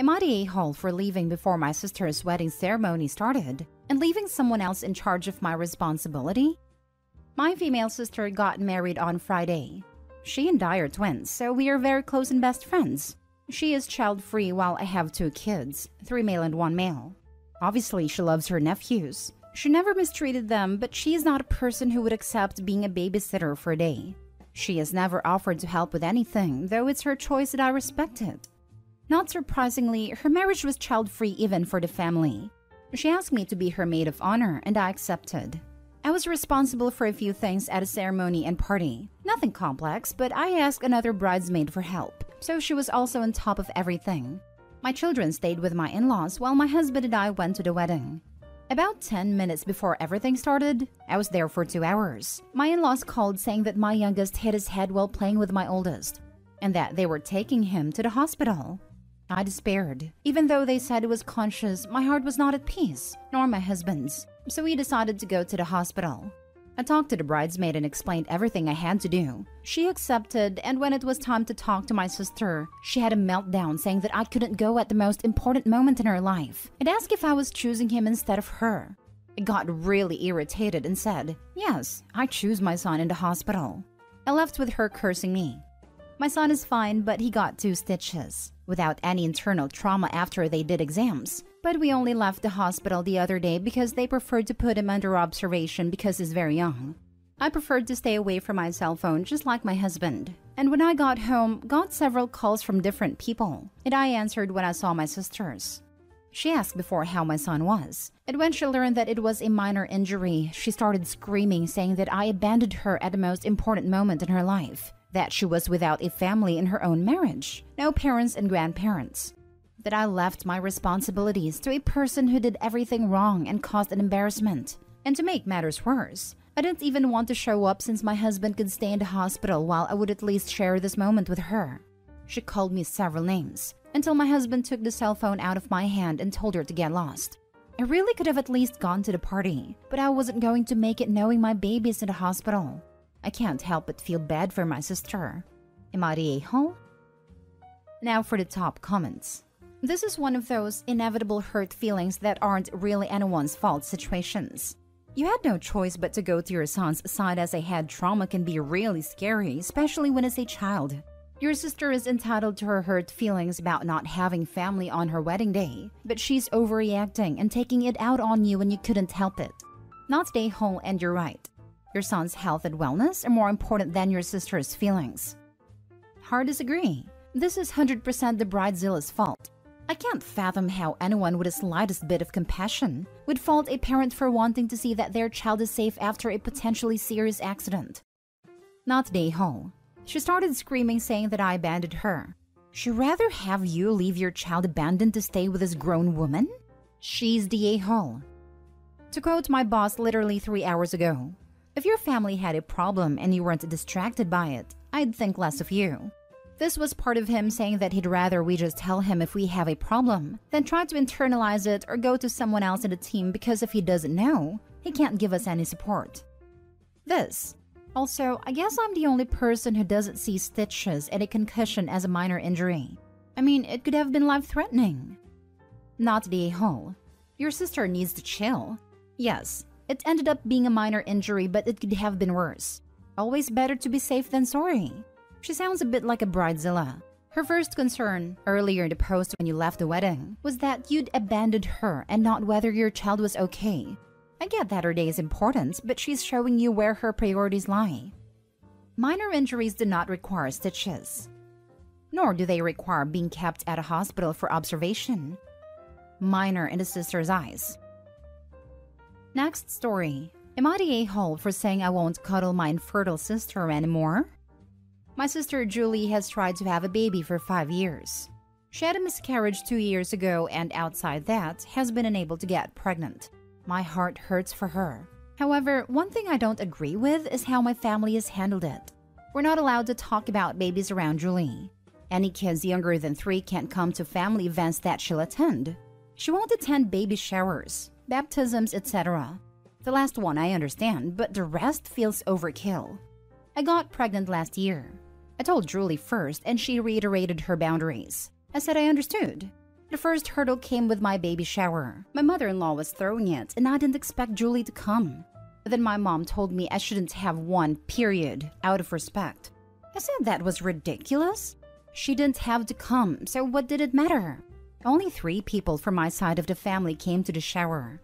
Am I the a-hole for leaving before my sister's wedding ceremony started and leaving someone else in charge of my responsibility? My female sister got married on Friday. She and I are twins, so we are very close and best friends. She is child free while I have two kids, three male and one male. Obviously, she loves her nephews. She never mistreated them, but she is not a person who would accept being a babysitter for a day. She has never offered to help with anything, though it's her choice that I respect it. Not surprisingly, her marriage was child free even for the family. She asked me to be her maid of honor, and I accepted. I was responsible for a few things at a ceremony and party. Nothing complex, but I asked another bridesmaid for help, so she was also on top of everything. My children stayed with my in laws while my husband and I went to the wedding. About 10 minutes before everything started, I was there for two hours. My in laws called saying that my youngest hit his head while playing with my oldest, and that they were taking him to the hospital. I despaired. Even though they said it was conscious, my heart was not at peace, nor my husband's. So we decided to go to the hospital. I talked to the bridesmaid and explained everything I had to do. She accepted, and when it was time to talk to my sister, she had a meltdown saying that I couldn't go at the most important moment in her life and asked if I was choosing him instead of her. I got really irritated and said, Yes, I choose my son in the hospital. I left with her cursing me. My son is fine, but he got two stitches without any internal trauma after they did exams. But we only left the hospital the other day because they preferred to put him under observation because he's very young. I preferred to stay away from my cell phone just like my husband. And when I got home, got several calls from different people, and I answered when I saw my sisters. She asked before how my son was, and when she learned that it was a minor injury, she started screaming, saying that I abandoned her at the most important moment in her life that she was without a family in her own marriage, no parents and grandparents, that I left my responsibilities to a person who did everything wrong and caused an embarrassment. And to make matters worse, I didn't even want to show up since my husband could stay in the hospital while I would at least share this moment with her. She called me several names until my husband took the cell phone out of my hand and told her to get lost. I really could have at least gone to the party, but I wasn't going to make it knowing my baby's in the hospital. I can't help but feel bad for my sister. Am I the a-hole? Now for the top comments. This is one of those inevitable hurt feelings that aren't really anyone's fault situations. You had no choice but to go to your son's side as a head trauma can be really scary, especially when it's a child. Your sister is entitled to her hurt feelings about not having family on her wedding day, but she's overreacting and taking it out on you when you couldn't help it. Not stay home and you're right. Your son's health and wellness are more important than your sister's feelings. Hard disagree. This is 100% the bridezilla's fault. I can't fathom how anyone with the slightest bit of compassion would fault a parent for wanting to see that their child is safe after a potentially serious accident. Not Day Hall. She started screaming saying that I abandoned her. She'd rather have you leave your child abandoned to stay with this grown woman? She's the a-hole. To quote my boss literally three hours ago, if your family had a problem and you weren't distracted by it, I'd think less of you. This was part of him saying that he'd rather we just tell him if we have a problem than try to internalize it or go to someone else in the team because if he doesn't know, he can't give us any support. This. Also, I guess I'm the only person who doesn't see stitches and a concussion as a minor injury. I mean, it could have been life threatening. Not the a hole. Your sister needs to chill. Yes, it ended up being a minor injury, but it could have been worse. Always better to be safe than sorry. She sounds a bit like a bridezilla. Her first concern, earlier in the post when you left the wedding, was that you'd abandoned her and not whether your child was okay. I get that her day is important, but she's showing you where her priorities lie. Minor injuries do not require stitches, nor do they require being kept at a hospital for observation. Minor in the sister's eyes. Next story. Am I the a-hole for saying I won't cuddle my infertile sister anymore? My sister Julie has tried to have a baby for five years. She had a miscarriage two years ago and outside that has been unable to get pregnant. My heart hurts for her. However, one thing I don't agree with is how my family has handled it. We're not allowed to talk about babies around Julie. Any kids younger than three can't come to family events that she'll attend. She won't attend baby showers baptisms, etc. The last one I understand, but the rest feels overkill. I got pregnant last year. I told Julie first, and she reiterated her boundaries. I said I understood. The first hurdle came with my baby shower. My mother in law was throwing it, and I didn't expect Julie to come. Then my mom told me I shouldn't have one, period, out of respect. I said that was ridiculous. She didn't have to come, so what did it matter? Only three people from my side of the family came to the shower.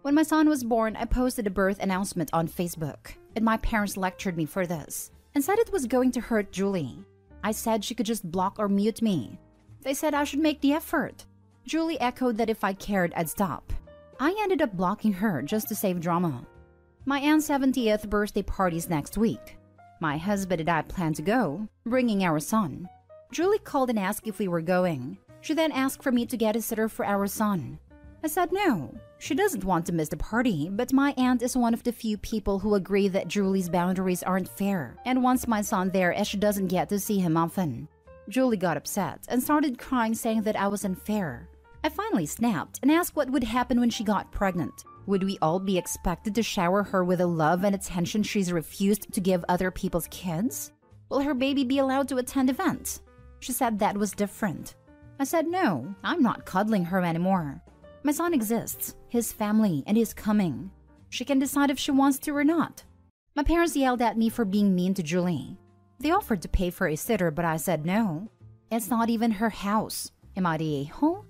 When my son was born, I posted a birth announcement on Facebook, and my parents lectured me for this and said it was going to hurt Julie. I said she could just block or mute me. They said I should make the effort. Julie echoed that if I cared, I'd stop. I ended up blocking her just to save drama. My aunt's 70th birthday party's next week. My husband and I plan to go, bringing our son. Julie called and asked if we were going. She then asked for me to get a sitter for our son. I said no. She doesn't want to miss the party, but my aunt is one of the few people who agree that Julie's boundaries aren't fair and wants my son there as she doesn't get to see him often. Julie got upset and started crying, saying that I was unfair. I finally snapped and asked what would happen when she got pregnant. Would we all be expected to shower her with the love and attention she's refused to give other people's kids? Will her baby be allowed to attend events? She said that was different. I said, no, I'm not cuddling her anymore. My son exists, his family, and he's coming. She can decide if she wants to or not. My parents yelled at me for being mean to Julie. They offered to pay for a sitter, but I said no. It's not even her house. Am I the a-hole?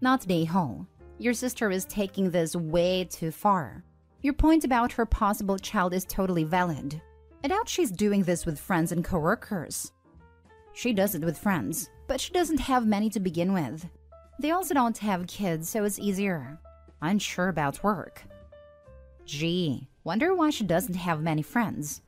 Not the a-hole. Your sister is taking this way too far. Your point about her possible child is totally valid. I doubt she's doing this with friends and coworkers. She does it with friends, but she doesn't have many to begin with. They also don't have kids, so it's easier. Unsure about work. Gee, wonder why she doesn't have many friends.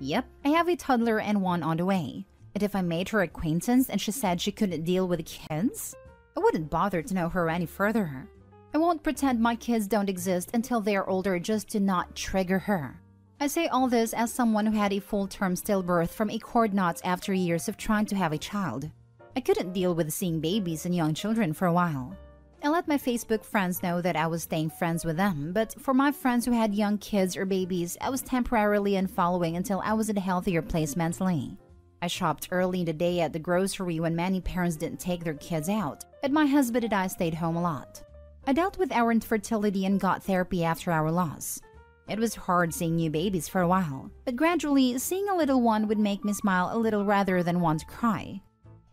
Yep, I have a toddler and one on the way. And if I made her acquaintance and she said she couldn't deal with kids, I wouldn't bother to know her any further. I won't pretend my kids don't exist until they are older just to not trigger her. I say all this as someone who had a full term stillbirth from a cord knot after years of trying to have a child. I couldn't deal with seeing babies and young children for a while. I let my Facebook friends know that I was staying friends with them, but for my friends who had young kids or babies, I was temporarily unfollowing until I was in a healthier place mentally. I shopped early in the day at the grocery when many parents didn't take their kids out, but my husband and I stayed home a lot. I dealt with our infertility and got therapy after our loss. It was hard seeing new babies for a while, but gradually, seeing a little one would make me smile a little rather than want to cry.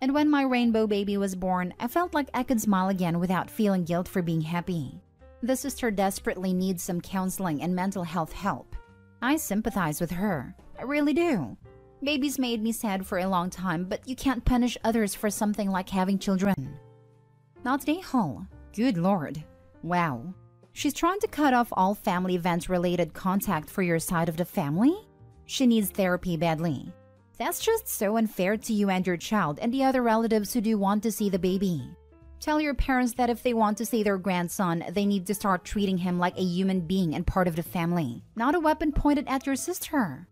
And when my rainbow baby was born, I felt like I could smile again without feeling guilt for being happy. The sister desperately needs some counseling and mental health help. I sympathize with her. I really do. Babies made me sad for a long time, but you can't punish others for something like having children. Not today, Hall. Good lord. Wow. She's trying to cut off all family event related contact for your side of the family? She needs therapy badly. That's just so unfair to you and your child and the other relatives who do want to see the baby. Tell your parents that if they want to see their grandson, they need to start treating him like a human being and part of the family, not a weapon pointed at your sister.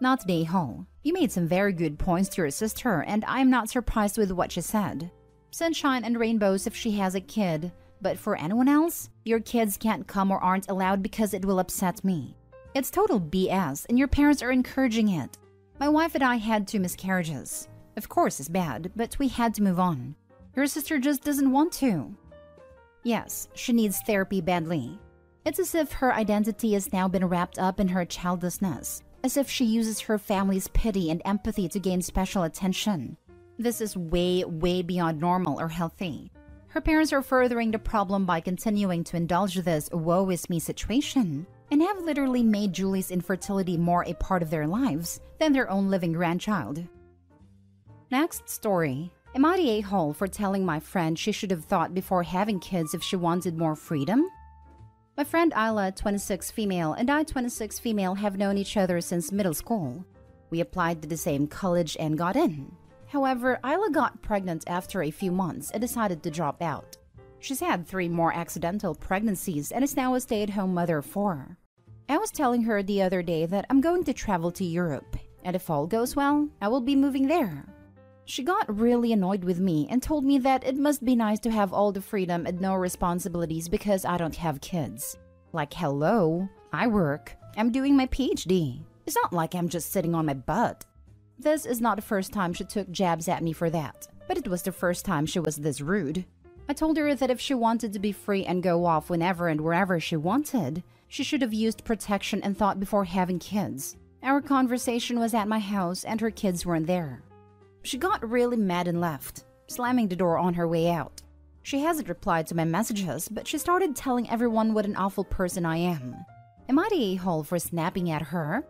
Not today, Ho. You made some very good points to your sister, and I'm not surprised with what she said. Sunshine and rainbows if she has a kid, but for anyone else, your kids can't come or aren't allowed because it will upset me. It's total BS, and your parents are encouraging it. My wife and I had two miscarriages. Of course, it's bad, but we had to move on. Your sister just doesn't want to. Yes, she needs therapy badly. It's as if her identity has now been wrapped up in her childlessness, as if she uses her family's pity and empathy to gain special attention. This is way, way beyond normal or healthy. Her parents are furthering the problem by continuing to indulge this woe is me situation and have literally made Julie's infertility more a part of their lives than their own living grandchild. Next story. Am I the a-hole for telling my friend she should have thought before having kids if she wanted more freedom? My friend Isla, 26 female, and I, 26 female, have known each other since middle school. We applied to the same college and got in. However, Isla got pregnant after a few months and decided to drop out. She's had three more accidental pregnancies and is now a stay at home mother of four. I was telling her the other day that I'm going to travel to Europe, and if all goes well, I will be moving there. She got really annoyed with me and told me that it must be nice to have all the freedom and no responsibilities because I don't have kids. Like, hello, I work. I'm doing my PhD. It's not like I'm just sitting on my butt. This is not the first time she took jabs at me for that. but it was the first time she was this rude. I told her that if she wanted to be free and go off whenever and wherever she wanted, she should have used protection and thought before having kids. Our conversation was at my house and her kids weren't there. She got really mad and left, slamming the door on her way out. She hasn't replied to my messages, but she started telling everyone what an awful person I am. Am I the a hole for snapping at her?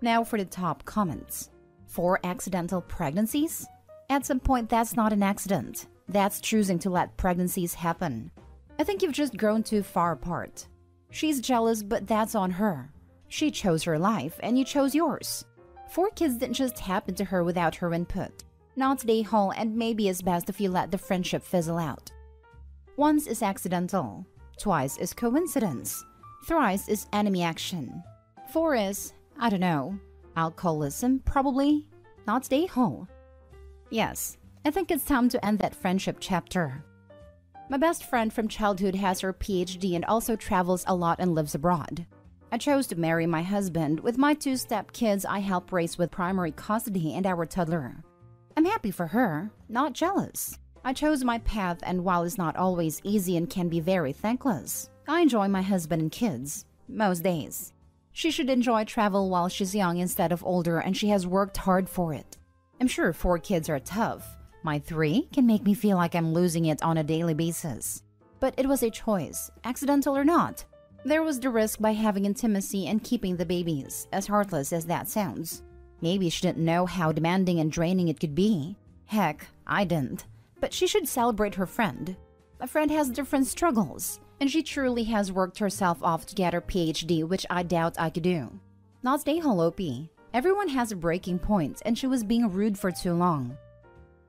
Now for the top comments. Four accidental pregnancies? At some point, that's not an accident. That's choosing to let pregnancies happen. I think you've just grown too far apart. She's jealous, but that's on her. She chose her life, and you chose yours. Four kids didn't just happen to her without her input. Not stay whole, and maybe it's best if you let the friendship fizzle out. Once is accidental, twice is coincidence, thrice is enemy action. Four is, I don't know, alcoholism, probably, not stay whole. Yes, I think it's time to end that friendship chapter. My best friend from childhood has her PhD and also travels a lot and lives abroad. I chose to marry my husband. With my two step kids, I help raise with primary custody and our toddler. I'm happy for her, not jealous. I chose my path, and while it's not always easy and can be very thankless, I enjoy my husband and kids, most days. She should enjoy travel while she's young instead of older, and she has worked hard for it. I'm sure four kids are tough. My three can make me feel like I'm losing it on a daily basis. But it was a choice, accidental or not. There was the risk by having intimacy and keeping the babies, as heartless as that sounds. Maybe she didn't know how demanding and draining it could be. Heck, I didn't. But she should celebrate her friend. My friend has different struggles, and she truly has worked herself off to get her PhD, which I doubt I could do. Not stay holopy. Everyone has a breaking point, and she was being rude for too long.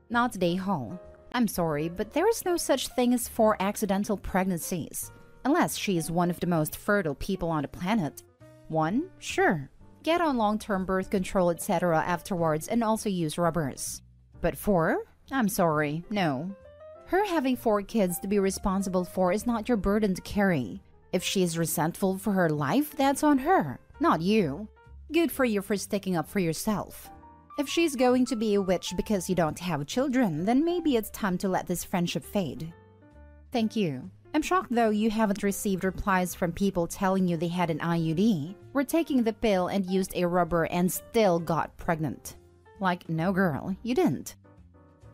Not stay hall. I'm sorry, but there is no such thing as four accidental pregnancies, unless she is one of the most fertile people on the planet. One, sure, get on long term birth control, etc. afterwards, and also use rubbers. But four? I'm sorry, no. Her having four kids to be responsible for is not your burden to carry. If she is resentful for her life, that's on her, not you. Good for you for sticking up for yourself. If she's going to be a witch because you don't have children, then maybe it's time to let this friendship fade. Thank you. I'm shocked though you haven't received replies from people telling you they had an IUD, were taking the pill and used a rubber and still got pregnant. Like, no girl, you didn't.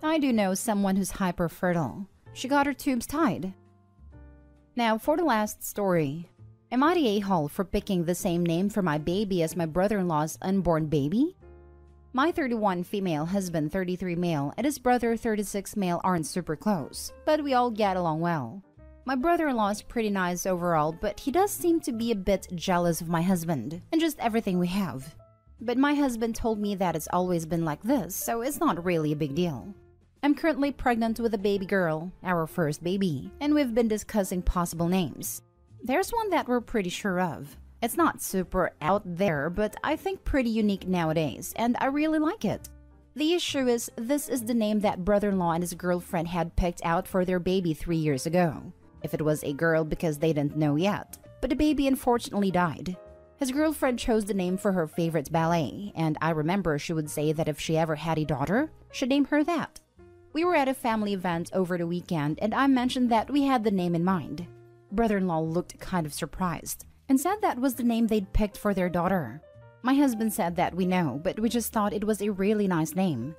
I do know someone who's hyper fertile. She got her tubes tied. Now, for the last story. Am I the a hole for picking the same name for my baby as my brother in law's unborn baby? My 31 female husband, 33 male, and his brother, 36 male, aren't super close, but we all get along well. My brother in law is pretty nice overall, but he does seem to be a bit jealous of my husband and just everything we have. But my husband told me that it's always been like this, so it's not really a big deal. I'm currently pregnant with a baby girl, our first baby, and we've been discussing possible names. There's one that we're pretty sure of. It's not super out there, but I think pretty unique nowadays, and I really like it. The issue is, this is the name that brother in law and his girlfriend had picked out for their baby three years ago if it was a girl because they didn't know yet. But the baby unfortunately died. His girlfriend chose the name for her favorite ballet, and I remember she would say that if she ever had a daughter, she'd name her that. We were at a family event over the weekend, and I mentioned that we had the name in mind. Brother in law looked kind of surprised and said that was the name they'd picked for their daughter. My husband said that we know, but we just thought it was a really nice name.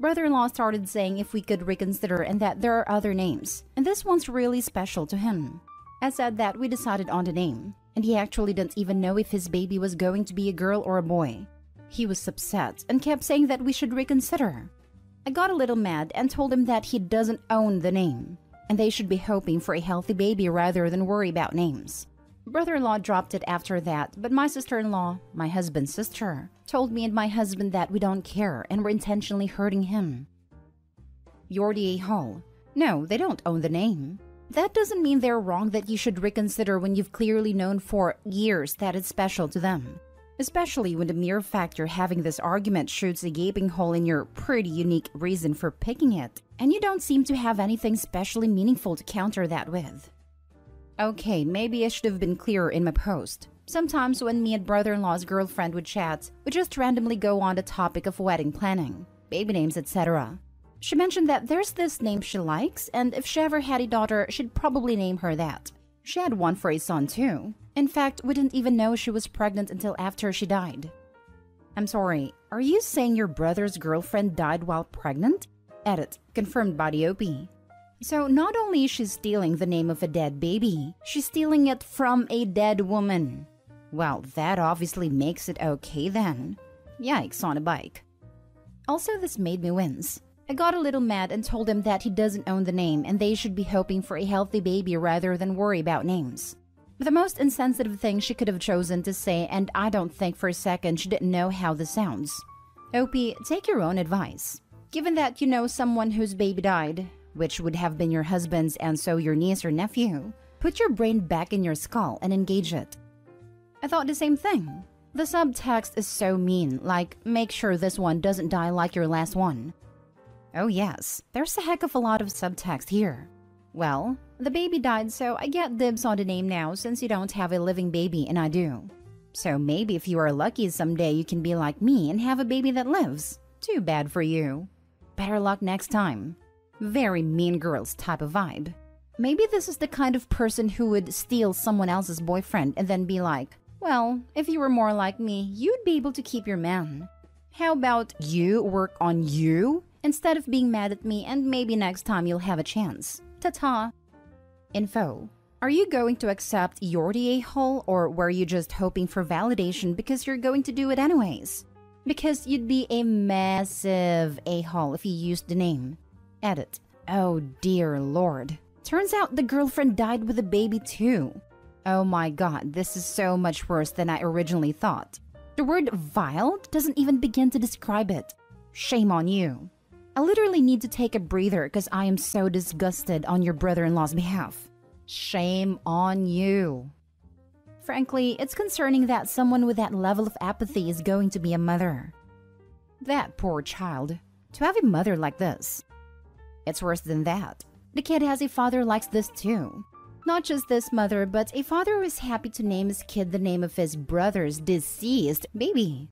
Brother in law started saying if we could reconsider and that there are other names, and this one's really special to him. I said that we decided on the name, and he actually didn't even know if his baby was going to be a girl or a boy. He was upset and kept saying that we should reconsider. I got a little mad and told him that he doesn't own the name, and they should be hoping for a healthy baby rather than worry about names. Brother in law dropped it after that, but my sister in law, my husband's sister, told me and my husband that we don't care and we're intentionally hurting him. Yordi. Hall. No, they don't own the name. That doesn't mean they're wrong that you should reconsider when you've clearly known for years that it's special to them. Especially when the mere fact you're having this argument shoots a gaping hole in your pretty unique reason for picking it, and you don't seem to have anything specially meaningful to counter that with. Okay, maybe I should have been clearer in my post. Sometimes when me and brother-in-law's girlfriend would chat, we just randomly go on the topic of wedding planning, baby names, etc. She mentioned that there's this name she likes, and if she ever had a daughter, she'd probably name her that. She had one for a son, too. In fact, we didn't even know she was pregnant until after she died. I'm sorry, are you saying your brother's girlfriend died while pregnant? Edit, confirmed by the OP. So not only is she stealing the name of a dead baby, she's stealing it from a dead woman. Well, that obviously makes it okay then. Yikes on a bike. Also, this made me wince. I got a little mad and told him that he doesn't own the name and they should be hoping for a healthy baby rather than worry about names. The most insensitive thing she could have chosen to say, and I don't think for a second she didn't know how this sounds. OP, take your own advice. Given that you know someone whose baby died, which would have been your husband's and so your niece or nephew, put your brain back in your skull and engage it. I thought the same thing. The subtext is so mean, like, make sure this one doesn't die like your last one. Oh, yes, there's a heck of a lot of subtext here. Well, the baby died, so I get dibs on the name now since you don't have a living baby and I do. So maybe if you are lucky someday you can be like me and have a baby that lives. Too bad for you. Better luck next time. Very mean girls type of vibe. Maybe this is the kind of person who would steal someone else's boyfriend and then be like, well, if you were more like me, you'd be able to keep your man. How about you work on you instead of being mad at me and maybe next time you'll have a chance. Ta ta. Info. Are you going to accept your DA hole or were you just hoping for validation because you're going to do it anyways? Because you'd be a massive a hole if you used the name. Edit. Oh dear lord. Turns out the girlfriend died with a baby too. Oh my god, this is so much worse than I originally thought. The word vile doesn't even begin to describe it. Shame on you. I literally need to take a breather because I am so disgusted on your brother in law's behalf. Shame on you. Frankly, it's concerning that someone with that level of apathy is going to be a mother. That poor child. To have a mother like this. It's worse than that. The kid has a father likes this too. Not just this mother, but a father who is happy to name his kid the name of his brother's deceased baby.